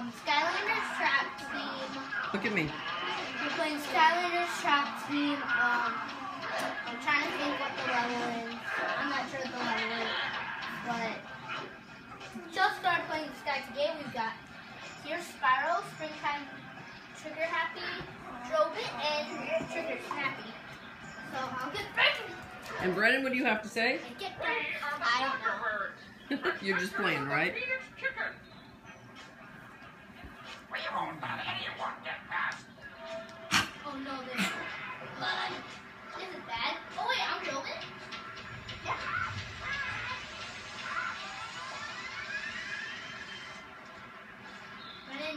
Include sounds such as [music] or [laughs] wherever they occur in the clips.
um, Skylanders Trap Team. Look at me. We're playing Skylanders Trap Team. Um, I'm trying to think what the level is. I'm not sure what the level is, but just started playing Sky today. We've got here's Spyro, Springtime, Trigger Happy, Drobit, and Trigger Snappy. So I'll get started. And Brennan, what do you have to say? Get started. I don't know. [laughs] You're just playing, right?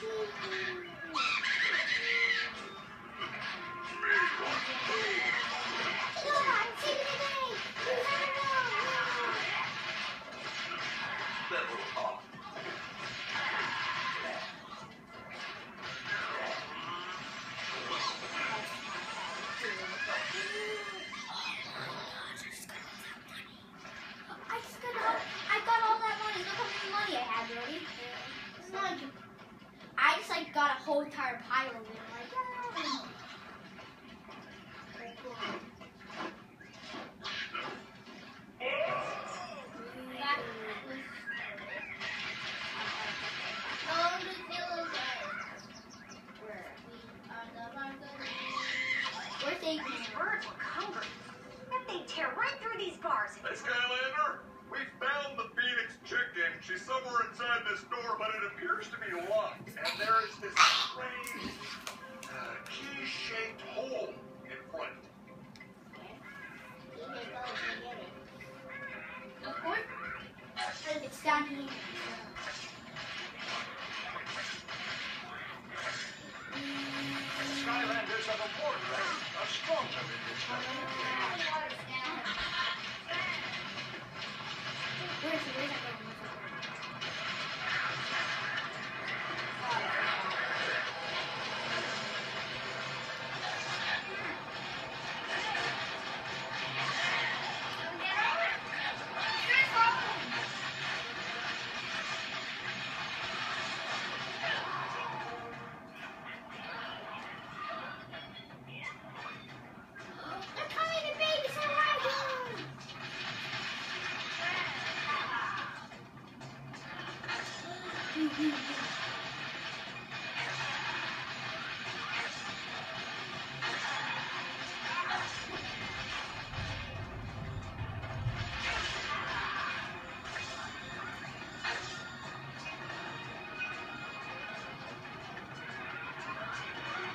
tudo. Like got a whole entire pile of it. Like, yeah. Very cool. That was- Oh, the pillows are- Where we are the Margaritas. We're taking These birds look hungry. Bet they tear right through these bars. Hey, Skylander, we found the Phoenix chicken. She's somewhere inside this door, but it appears to be locked. It's down Oh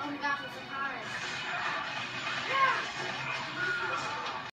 my gosh, it's a pirate. Yeah!